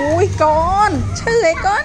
อุ้ยก้อนชื่อไอ้ก้อน